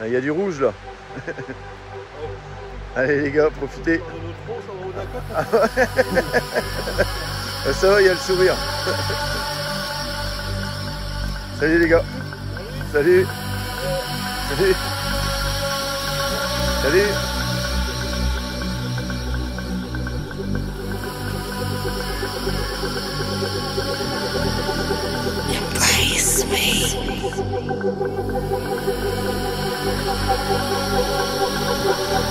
Hein, il y a du rouge là. Allez les gars, profitez. Ah Ça va, il y a le sourire. Salut les gars. Salut. Salut. Salut.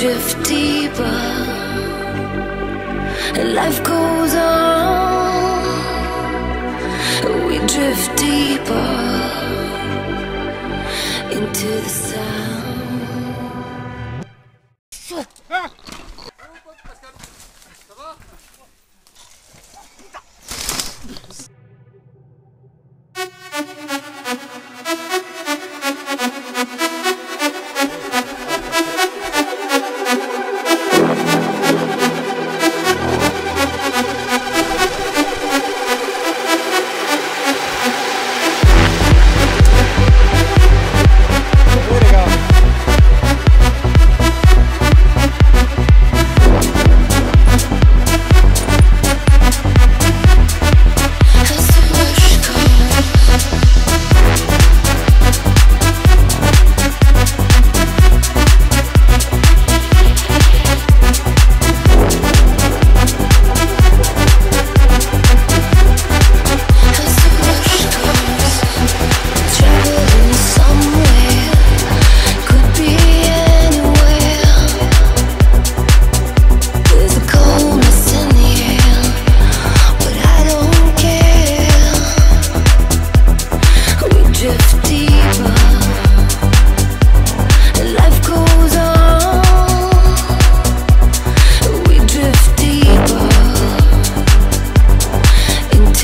drift deeper and life goes on we drift deeper into the sound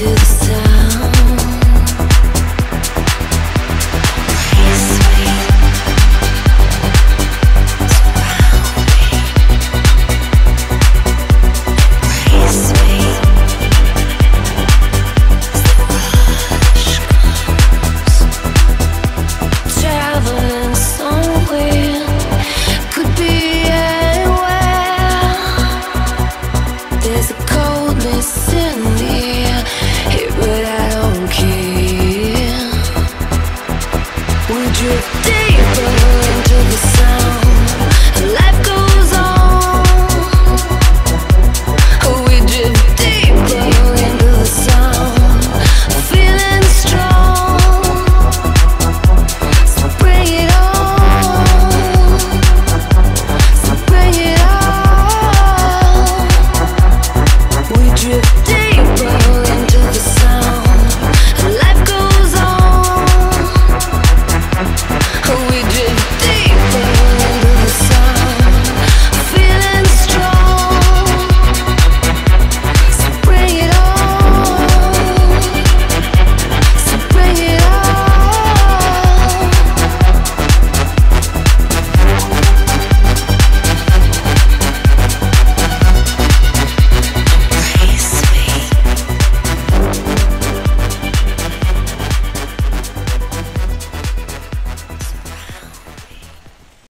to the